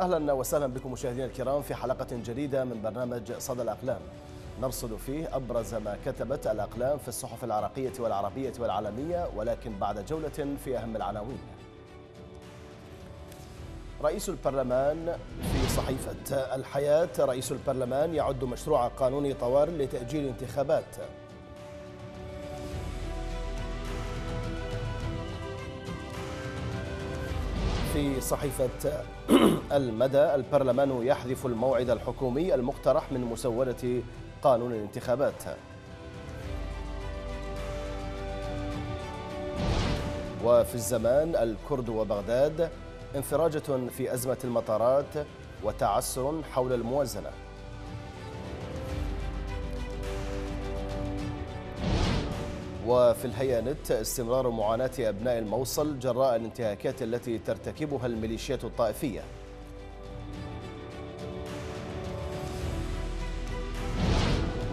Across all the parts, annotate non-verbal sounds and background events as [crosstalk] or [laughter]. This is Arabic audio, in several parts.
أهلا وسهلا بكم مشاهدينا الكرام في حلقة جديدة من برنامج صدى الأقلام نرصد فيه أبرز ما كتبت الأقلام في الصحف العراقية والعربية والعالمية ولكن بعد جولة في أهم العناوين. رئيس البرلمان في صحيفة الحياة رئيس البرلمان يعد مشروع قانون طوارئ لتأجيل انتخابات. في صحيفة [clears throat] المدى البرلمان يحذف الموعد الحكومي المقترح من مسودة قانون الانتخابات. وفي الزمان الكرد وبغداد انفراجة في أزمة المطارات وتعسر حول الموازنة. وفي الهيانت استمرار معاناة أبناء الموصل جراء الانتهاكات التي ترتكبها الميليشيات الطائفية.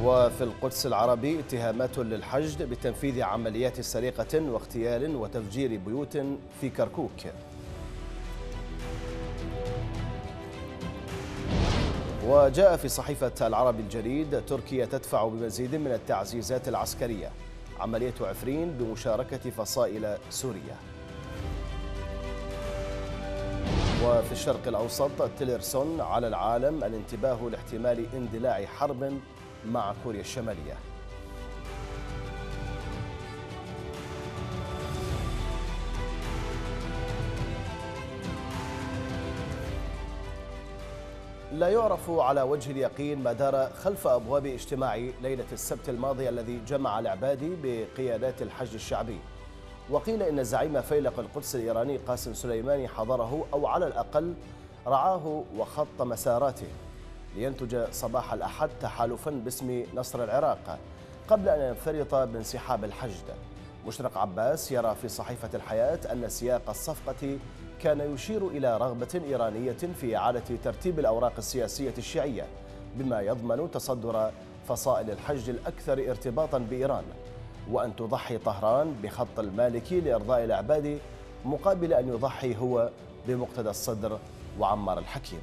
وفي القدس العربي اتهامات للحشد بتنفيذ عمليات سرقة واغتيال وتفجير بيوت في كركوك. وجاء في صحيفة العربي الجديد تركيا تدفع بمزيد من التعزيزات العسكرية. عملية عفرين بمشاركة فصائل سوريا. وفي الشرق الأوسط تيلرسون على العالم الانتباه لاحتمال اندلاع حرب مع كوريا الشمالية. لا يعرف على وجه اليقين ما دار خلف أبواب اجتماع ليلة السبت الماضي الذي جمع العبادي بقيادات الحج الشعبي. وقيل إن زعيم فيلق القدس الإيراني قاسم سليماني حضره أو على الأقل رعاه وخط مساراته لينتج صباح الأحد تحالفا باسم نصر العراق قبل أن ينفرط بانسحاب الحشد. مشرق عباس يرى في صحيفة الحياة أن سياق الصفقة كان يشير إلى رغبة إيرانية في إعادة ترتيب الأوراق السياسية الشيعية بما يضمن تصدر فصائل الحج الأكثر ارتباطا بإيران وأن تضحي طهران بخط المالكي لإرضاء العباد مقابل أن يضحي هو بمقتدى الصدر وعمار الحكيم.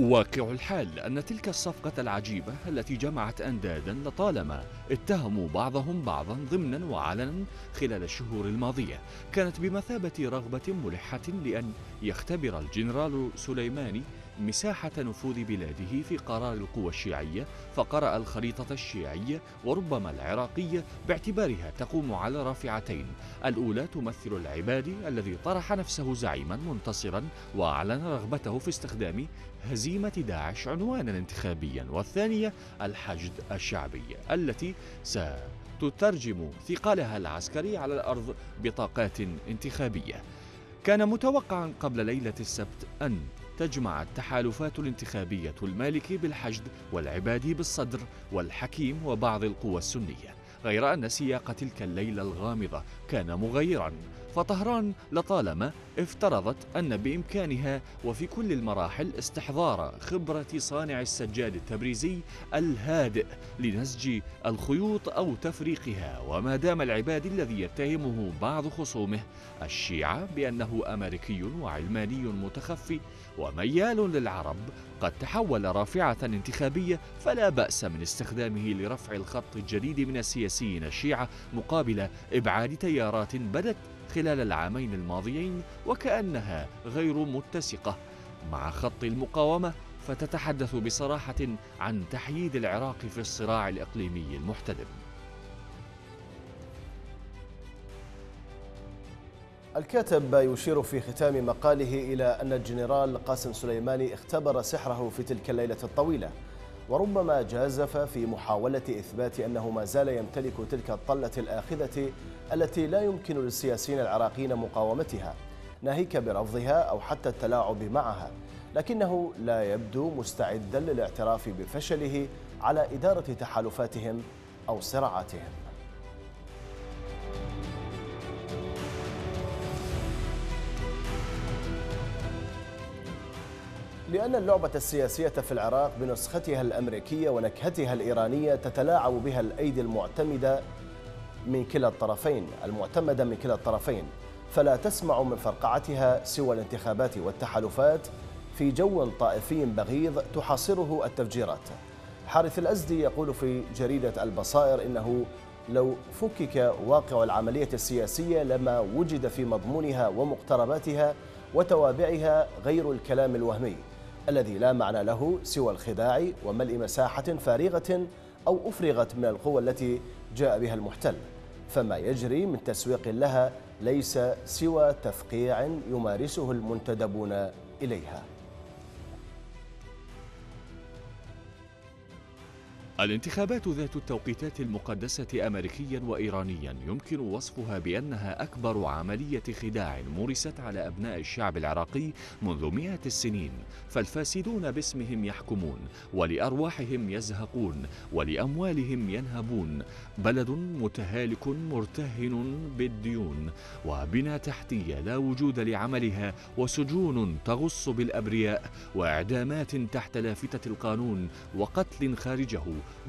واقع الحال أن تلك الصفقة العجيبة التي جمعت أندادا لطالما اتهموا بعضهم بعضا ضمنا وعلنا خلال الشهور الماضية كانت بمثابة رغبة ملحة لأن يختبر الجنرال سليماني مساحة نفوذ بلاده في قرار القوى الشيعية فقرأ الخريطة الشيعية وربما العراقية باعتبارها تقوم على رافعتين الأولى تمثل العبادي الذي طرح نفسه زعيما منتصرا وأعلن رغبته في استخدام هزيمة داعش عنوانا انتخابيا والثانية الحشد الشعبي التي ستترجم ثقلها العسكري على الأرض بطاقات انتخابية. كان متوقعا قبل ليلة السبت أن تجمع التحالفات الانتخابية المالكي بالحشد والعبادي بالصدر والحكيم وبعض القوى السنية غير أن سياق تلك الليلة الغامضة كان مغيرا. فطهران لطالما افترضت أن بإمكانها وفي كل المراحل استحضار خبرة صانع السجاد التبريزي الهادئ لنسج الخيوط أو تفريقها وما دام العباد الذي يتهمه بعض خصومه الشيعة بأنه أمريكي وعلماني متخفي وميال للعرب قد تحول رافعة انتخابية فلا بأس من استخدامه لرفع الخط الجديد من السياسيين الشيعة مقابل إبعاد تيارات بدت خلال العامين الماضيين وكأنها غير متسقة. مع خط المقاومة فتتحدث بصراحة عن تحييد العراق في الصراع الإقليمي المحتدم الكاتب يشير في ختام مقاله إلى أن الجنرال قاسم سليماني اختبر سحره في تلك الليلة الطويلة. وربما جازف في محاولة إثبات أنه ما زال يمتلك تلك الطلة الآخذة التي لا يمكن للسياسيين العراقيين مقاومتها ناهيك برفضها أو حتى التلاعب معها لكنه لا يبدو مستعدا للاعتراف بفشله على إدارة تحالفاتهم أو صراعاتهم. لأن اللعبة السياسية في العراق بنسختها الأمريكية ونكهتها الإيرانية تتلاعب بها الأيدي المعتمدة من كلا الطرفين المعتمدة من كلا الطرفين. فلا تسمع من فرقعتها سوى الانتخابات والتحالفات في جو طائفي بغيض تحاصره التفجيرات. حارث الأزدي يقول في جريدة البصائر إنه لو فكك واقع العملية السياسية لما وجد في مضمونها ومقترباتها وتوابعها غير الكلام الوهمي. الذي لا معنى له سوى الخداع وملء مساحة فارغة أو أفرغت من القوة التي جاء بها المحتل. فما يجري من تسويق لها ليس سوى تفقيع يمارسه المنتدبون إليها. الانتخابات ذات التوقيتات المقدسة أمريكيا وإيرانيا يمكن وصفها بأنها أكبر عملية خداع مورست على أبناء الشعب العراقي منذ مئات السنين فالفاسدون باسمهم يحكمون ولأرواحهم يزهقون ولأموالهم ينهبون. بلد متهالك مرتهن بالديون وبنى تحتية لا وجود لعملها وسجون تغص بالأبرياء وإعدامات تحت لافتة القانون وقتل خارجه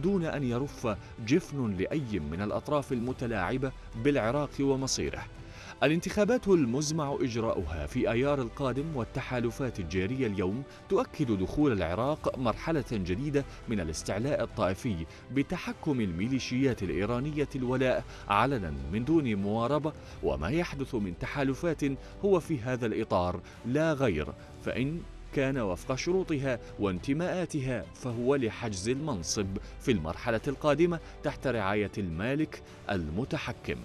دون أن يرف جفن لأي من الأطراف المتلاعبة بالعراق ومصيره. الانتخابات المزمع إجراؤها في أيار القادم والتحالفات الجارية اليوم تؤكد دخول العراق مرحلة جديدة من الاستعلاء الطائفي بتحكم الميليشيات الإيرانية الولاء علنا من دون مواربة وما يحدث من تحالفات هو في هذا الإطار لا غير فإن كان وفق شروطها وانتماءاتها فهو لحجز المنصب في المرحلة القادمة تحت رعاية المالك المتحكم.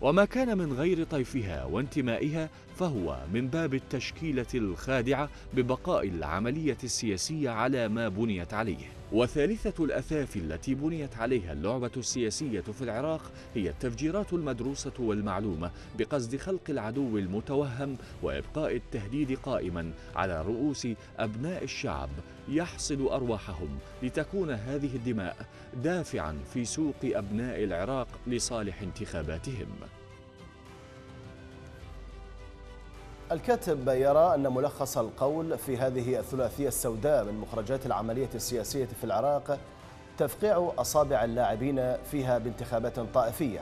وما كان من غير طيفها وانتمائها فهو من باب التشكيلة الخادعة ببقاء العملية السياسية على ما بنيت عليه. وثالثة الأثاث التي بنيت عليها اللعبة السياسية في العراق هي التفجيرات المدروسة والمعلومة بقصد خلق العدو المتوهم وإبقاء التهديد قائما على رؤوس أبناء الشعب يحصد أرواحهم لتكون هذه الدماء دافعا في سوق أبناء العراق لصالح انتخاباتهم. الكاتب يرى أن ملخص القول في هذه الثلاثية السوداء من مخرجات العملية السياسية في العراق تفقيع أصابع اللاعبين فيها بانتخابات طائفية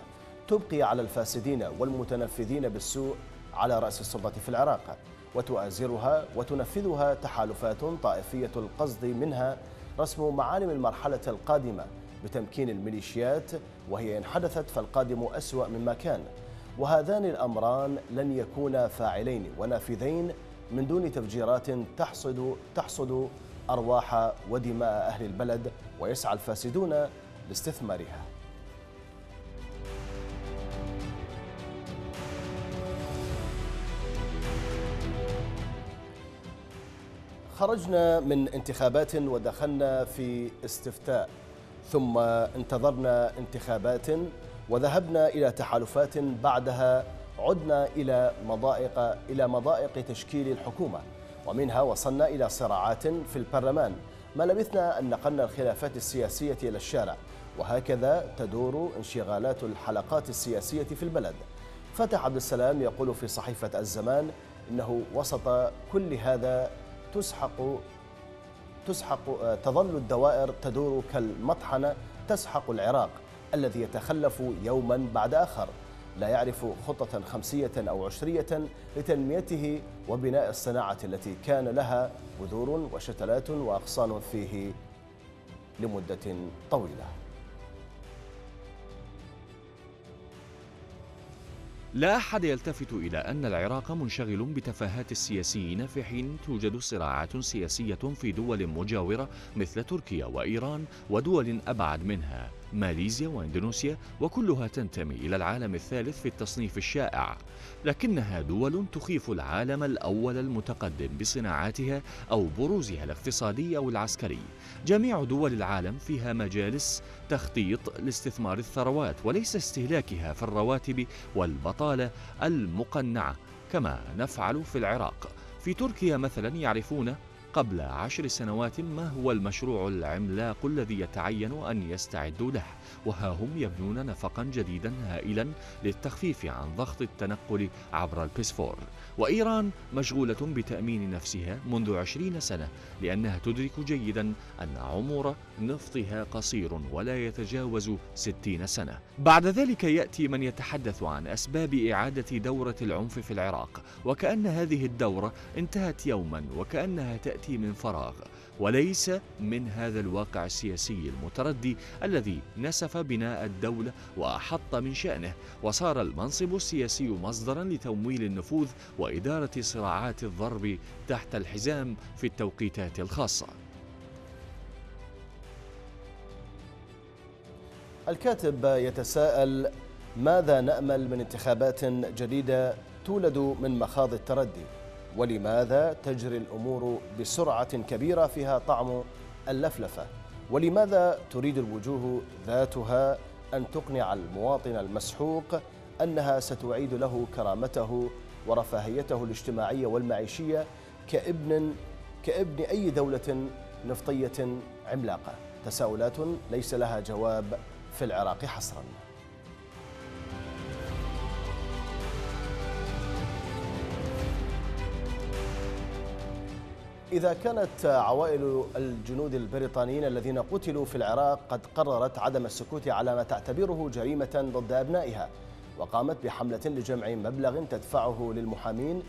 تبقي على الفاسدين والمتنفذين بالسوء على رأس السلطة في العراق وتؤازرها وتنفذها تحالفات طائفية القصد منها رسم معالم المرحلة القادمة بتمكين الميليشيات وهي إن حدثت فالقادم أسوأ مما كان. وهذان الأمران لن يكونا فاعلين ونافذين من دون تفجيرات تحصد تحصد أرواح ودماء أهل البلد ويسعى الفاسدون لاستثمارها. خرجنا من انتخابات ودخلنا في استفتاء ثم انتظرنا انتخابات وذهبنا إلى تحالفات بعدها عدنا إلى مضائق إلى مضائق تشكيل الحكومة. ومنها وصلنا إلى صراعات في البرلمان. ما لبثنا أن نقلنا الخلافات السياسية إلى الشارع. وهكذا تدور انشغالات الحلقات السياسية في البلد. فتح عبد السلام يقول في صحيفة الزمان إنه وسط كل هذا تسحق تسحق تظل الدوائر تدور كالمطحنة تسحق العراق. الذي يتخلف يوما بعد آخر. لا يعرف خطة خمسية أو عشرية لتنميته وبناء الصناعة التي كان لها بذور وشتلات وأغصان فيه لمدة طويلة. لا أحد يلتفت إلى أن العراق منشغل بتفاهات السياسيين في حين توجد صراعات سياسية في دول مجاورة مثل تركيا وإيران ودول أبعد منها. ماليزيا واندونيسيا وكلها تنتمي إلى العالم الثالث في التصنيف الشائع. لكنها دول تخيف العالم الأول المتقدم بصناعاتها أو بروزها الاقتصادي أو العسكري. جميع دول العالم فيها مجالس تخطيط لاستثمار الثروات وليس استهلاكها في الرواتب والبطالة المقنعة كما نفعل في العراق. في تركيا مثلا يعرفون قبل عشر سنوات ما هو المشروع العملاق الذي يتعين أن يستعدوا له؟ وها هم يبنون نفقا جديدا هائلا للتخفيف عن ضغط التنقل عبر البسفور وإيران مشغولة بتأمين نفسها منذ عشرين سنة لأنها تدرك جيدا أن عمر نفطها قصير ولا يتجاوز ستين سنة. بعد ذلك يأتي من يتحدث عن أسباب إعادة دورة العنف في العراق وكأن هذه الدورة انتهت يوما وكأنها تأتي من فراغ. وليس من هذا الواقع السياسي المتردي الذي نسف بناء الدولة وأحط من شأنه وصار المنصب السياسي مصدرا لتمويل النفوذ وإدارة صراعات الضرب تحت الحزام في التوقيتات الخاصة. الكاتب يتساءل ماذا نأمل من انتخابات جديدة تولد من مخاض التردي؟ ولماذا تجري الأمور بسرعة كبيرة فيها طعم اللفلفة؟ ولماذا تريد الوجوه ذاتها أن تقنع المواطن المسحوق أنها ستعيد له كرامته ورفاهيته الاجتماعية والمعيشية كابن كابن أي دولة نفطية عملاقة؟ تساؤلات ليس لها جواب في العراق حصراً. إذا كانت عوائل الجنود البريطانيين الذين قتلوا في العراق قد قررت عدم السكوت على ما تعتبره جريمة ضد أبنائها وقامت بحملة لجمع مبلغ تدفعه للمحامين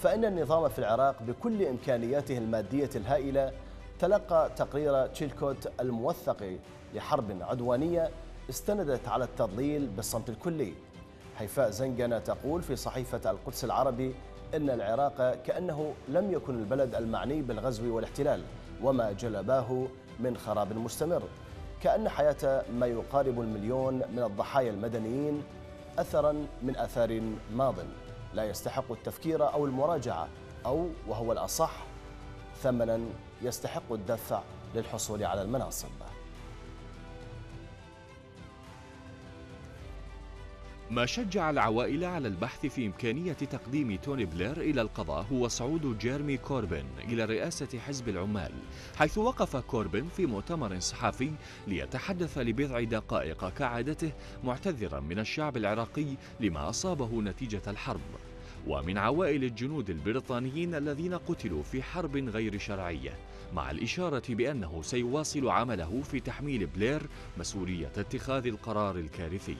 فإن النظام في العراق بكل إمكانياته المادية الهائلة تلقى تقرير تشيلكوت الموثق لحرب عدوانية استندت على التضليل بالصمت الكلي. هيفاء زنجنة تقول في صحيفة القدس العربي أن العراق كأنه لم يكن البلد المعني بالغزو والاحتلال وما جلباه من خراب مستمر. كأن حياة ما يقارب المليون من الضحايا المدنيين أثرا من أثار ماض. لا يستحق التفكير أو المراجعة أو وهو الأصح ثمنا يستحق الدفع للحصول على المناصب. ما شجع العوائل على البحث في إمكانية تقديم توني بلير إلى القضاء هو صعود جيرمي كوربن إلى رئاسة حزب العمال حيث وقف كوربن في مؤتمر صحفي ليتحدث لبضع دقائق كعادته معتذرا من الشعب العراقي لما أصابه نتيجة الحرب ومن عوائل الجنود البريطانيين الذين قتلوا في حرب غير شرعية مع الإشارة بأنه سيواصل عمله في تحميل بلير مسؤولية اتخاذ القرار الكارثي.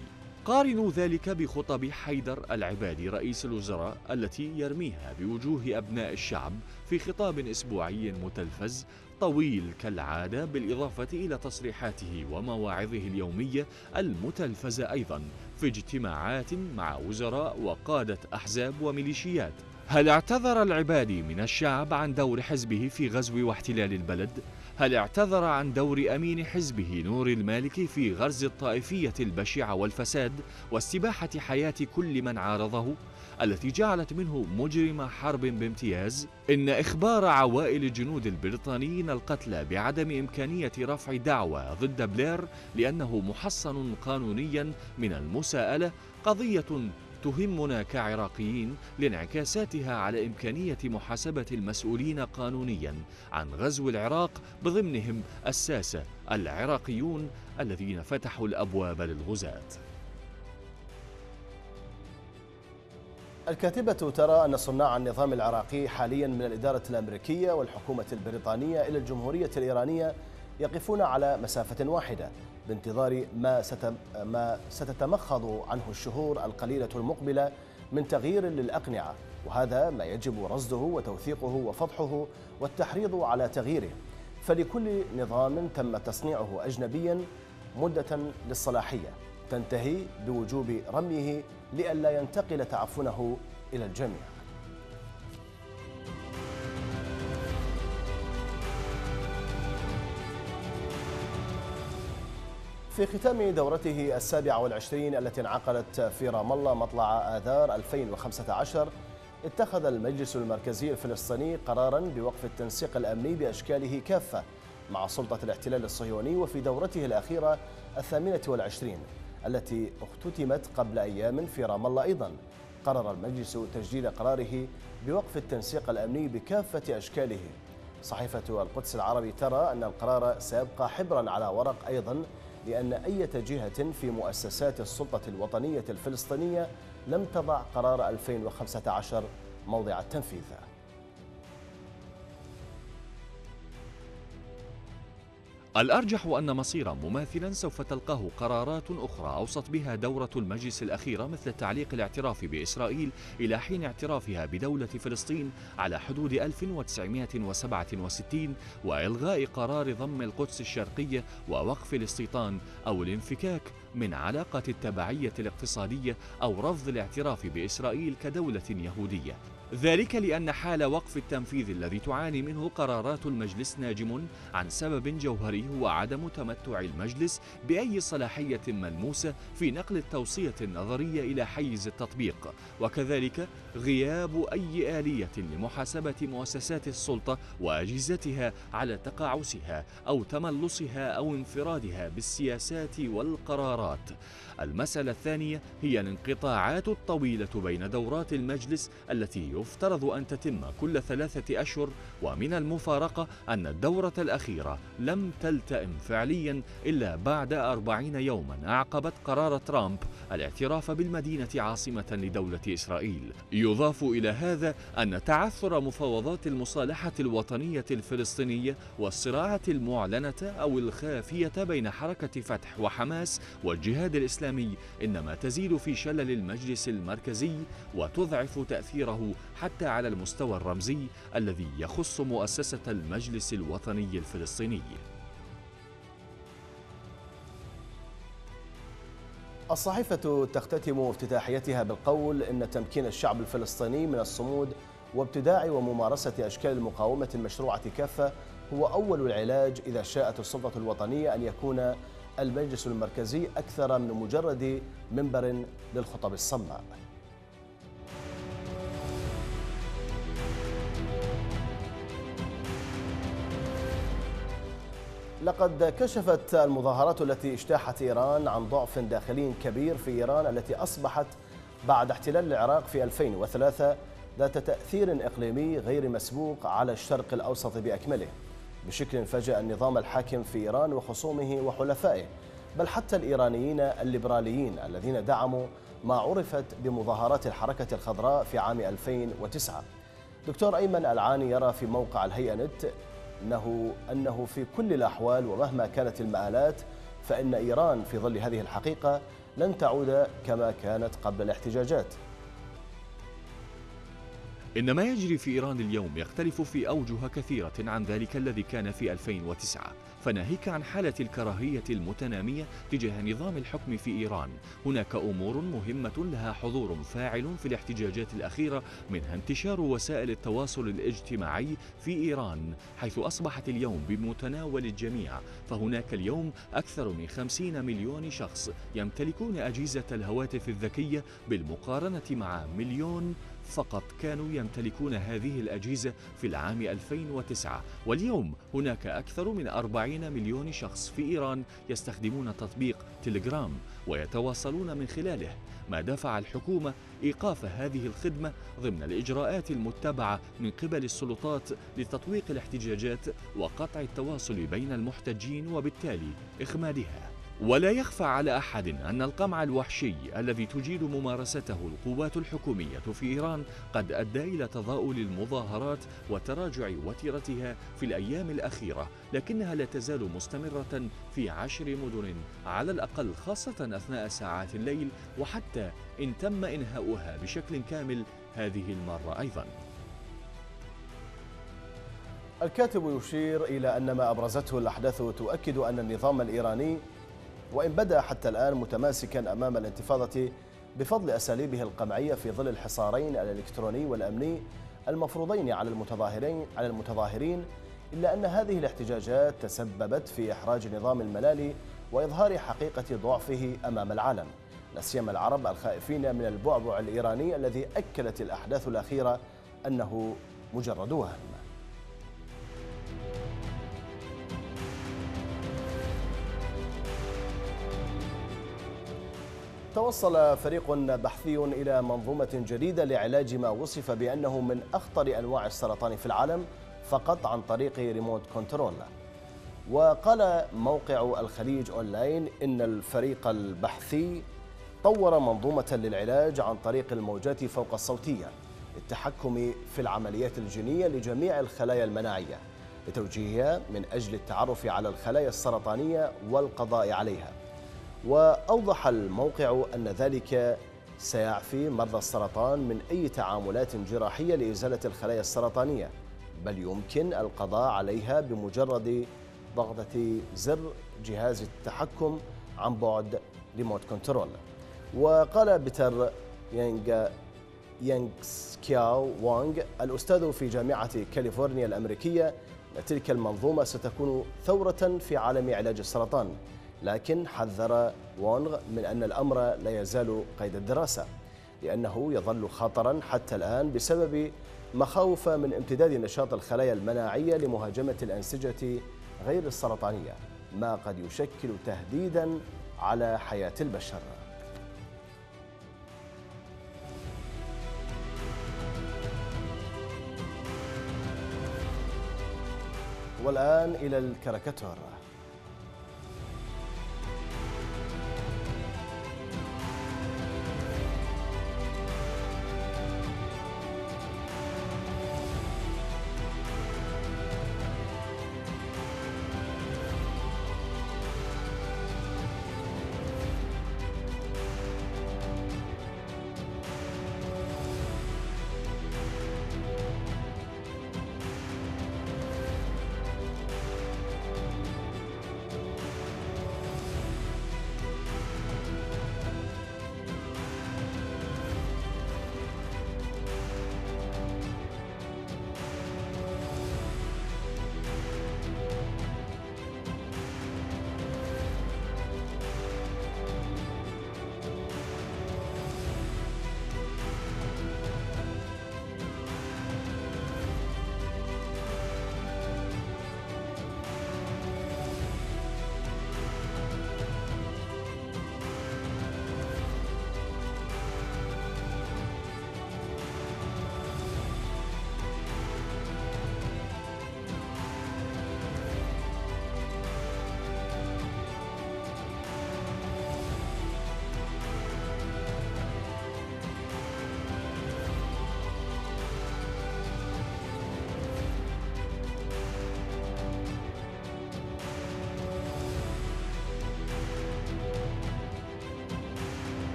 قارنوا ذلك بخطب حيدر العبادي رئيس الوزراء التي يرميها بوجوه أبناء الشعب في خطاب أسبوعي متلفز طويل كالعادة بالإضافة إلى تصريحاته ومواعظه اليومية المتلفزة أيضا في اجتماعات مع وزراء وقادة أحزاب وميليشيات هل اعتذر العبادي من الشعب عن دور حزبه في غزو واحتلال البلد؟ هل اعتذر عن دور أمين حزبه نور المالكي في غرز الطائفية البشعة والفساد واستباحة حياة كل من عارضه؟ التي جعلت منه مجرم حرب بامتياز إن إخبار عوائل الجنود البريطانيين القتلى بعدم إمكانية رفع دعوى ضد بلير لأنه محصن قانونيا من المساءلة قضية تهمنا كعراقيين لانعكاساتها على إمكانية محاسبة المسؤولين قانونيا عن غزو العراق بضمنهم الساسة العراقيون الذين فتحوا الأبواب للغزاة. الكاتبة ترى أن صناع النظام العراقي حاليا من الإدارة الأمريكية والحكومة البريطانية إلى الجمهورية الإيرانية يقفون على مسافة واحدة. بانتظار ما, ما ستتمخض عنه الشهور القليلة المقبلة من تغيير للأقنعة وهذا ما يجب رصده وتوثيقه وفضحه والتحريض على تغييره. فلكل نظام تم تصنيعه أجنبيا مدة للصلاحية تنتهي بوجوب رميه لئلا ينتقل تعفنه إلى الجميع. في ختام دورته السابعة والعشرين التي انعقدت في رام الله مطلع آذار 2015 اتخذ المجلس المركزي الفلسطيني قرارا بوقف التنسيق الأمني بأشكاله كافة مع سلطة الاحتلال الصهيوني وفي دورته الأخيرة الثامنة والعشرين التي اختتمت قبل أيام في رام الله أيضا. قرر المجلس تجديد قراره بوقف التنسيق الأمني بكافة أشكاله. صحيفة القدس العربي ترى أن القرار سيبقى حبرا على ورق أيضا لأن أي جهة في مؤسسات السلطة الوطنية الفلسطينية لم تضع قرار 2015 موضع التنفيذ. الأرجح أن مصير مماثلا سوف تلقاه قرارات أخرى أوصت بها دورة المجلس الأخيرة مثل تعليق الاعتراف بإسرائيل إلى حين اعترافها بدولة فلسطين على حدود 1967 وإلغاء قرار ضم القدس الشرقية ووقف الاستيطان أو الانفكاك من علاقة التبعية الاقتصادية أو رفض الاعتراف بإسرائيل كدولة يهودية. ذلك لأن حال وقف التنفيذ الذي تعاني منه قرارات المجلس ناجم عن سبب جوهري هو عدم تمتع المجلس بأي صلاحية ملموسة في نقل التوصية النظرية إلى حيز التطبيق. وكذلك غياب أي آلية لمحاسبة مؤسسات السلطة وأجهزتها على تقاعسها أو تملصها أو انفرادها بالسياسات والقرارات. المسألة الثانية هي الانقطاعات الطويلة بين دورات المجلس التي يفترض أن تتم كل ثلاثة أشهر ومن المفارقة أن الدورة الأخيرة لم تلتئم فعليا إلا بعد أربعين يوما أعقبت قرار ترامب الاعتراف بالمدينة عاصمة لدولة إسرائيل. يضاف إلى هذا أن تعثر مفاوضات المصالحة الوطنية الفلسطينية والصراعات المعلنة أو الخافية بين حركة فتح وحماس والجهاد الإسلامي إنما تزيد في شلل المجلس المركزي وتضعف تأثيره حتى على المستوى الرمزي الذي يخص مؤسسة المجلس الوطني الفلسطيني. الصحيفة تختتم افتتاحيتها بالقول إن تمكين الشعب الفلسطيني من الصمود وابتداع وممارسة أشكال المقاومة المشروعة كافة هو أول العلاج إذا شاءت السلطة الوطنية أن يكون المجلس المركزي أكثر من مجرد منبر للخطب الصماء. لقد كشفت المظاهرات التي اجتاحت إيران عن ضعف داخلي كبير في إيران التي أصبحت بعد احتلال العراق في 2003 ذات تأثير إقليمي غير مسبوق على الشرق الأوسط بأكمله. بشكل فاجأ النظام الحاكم في إيران وخصومه وحلفائه بل حتى الإيرانيين الليبراليين الذين دعموا ما عرفت بمظاهرات الحركة الخضراء في عام 2009 دكتور أيمن العاني يرى في موقع الهيئة نت أنه, أنه في كل الأحوال ومهما كانت المآلات فإن إيران في ظل هذه الحقيقة لن تعود كما كانت قبل الاحتجاجات. إن ما يجري في إيران اليوم يختلف في أوجه كثيرة عن ذلك الذي كان في 2009 فناهيك عن حالة الكراهية المتنامية تجاه نظام الحكم في إيران. هناك أمور مهمة لها حضور فاعل في الاحتجاجات الأخيرة منها انتشار وسائل التواصل الاجتماعي في إيران حيث أصبحت اليوم بمتناول الجميع. فهناك اليوم أكثر من 50 مليون شخص يمتلكون أجهزة الهواتف الذكية بالمقارنة مع مليون فقط كانوا يمتلكون هذه الأجهزة في العام 2009 واليوم هناك أكثر من 40 مليون شخص في إيران يستخدمون تطبيق تليجرام ويتواصلون من خلاله. ما دفع الحكومة إيقاف هذه الخدمة ضمن الإجراءات المتبعة من قبل السلطات لتطويق الاحتجاجات وقطع التواصل بين المحتجين وبالتالي إخمادها. ولا يخفى على أحد أن القمع الوحشي الذي تجيد ممارسته القوات الحكومية في إيران قد أدى إلى تضاؤل المظاهرات وتراجع وتيرتها في الأيام الأخيرة لكنها لا تزال مستمرة في عشر مدن على الأقل خاصة أثناء ساعات الليل وحتى إن تم إنهاؤها بشكل كامل هذه المرة أيضا. الكاتب يشير إلى أن ما أبرزته الأحداث تؤكد أن النظام الإيراني وإن بدأ حتى الآن متماسكا أمام الانتفاضة بفضل أساليبه القمعية في ظل الحصارين الإلكتروني والأمني المفروضين على المتظاهرين على المتظاهرين إلا أن هذه الاحتجاجات تسببت في إحراج نظام الملالي وإظهار حقيقة ضعفه أمام العالم. لا سيما العرب الخائفين من البعبع الإيراني الذي أكلت الأحداث الأخيرة أنه مجرد وهم. توصل فريق بحثي إلى منظومة جديدة لعلاج ما وصف بأنه من أخطر أنواع السرطان في العالم فقط عن طريق remote control. وقال موقع الخليج أونلاين إن الفريق البحثي طور منظومة للعلاج عن طريق الموجات فوق الصوتية للتحكم في العمليات الجينية لجميع الخلايا المناعية لتوجيهها من أجل التعرف على الخلايا السرطانية والقضاء عليها. وأوضح الموقع أن ذلك سيعفي مرضى السرطان من أي تعاملات جراحية لإزالة الخلايا السرطانية بل يمكن القضاء عليها بمجرد ضغطة زر جهاز التحكم عن بعد ريموت كنترول. وقال بيتر يانغ يانغس كياو وانغ الأستاذ في جامعة كاليفورنيا الأمريكية تلك المنظومة ستكون ثورة في عالم علاج السرطان. لكن حذر وونغ من أن الأمر لا يزال قيد الدراسة لأنه يظل خطرا حتى الآن بسبب مخاوف من امتداد نشاط الخلايا المناعية لمهاجمة الأنسجة غير السرطانية ما قد يشكل تهديدا على حياة البشر. والآن إلى الكاريكاتور.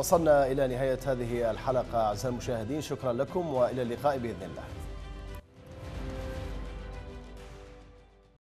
وصلنا إلى نهاية هذه الحلقة أعزائي المشاهدين شكرا لكم وإلى اللقاء بإذن الله.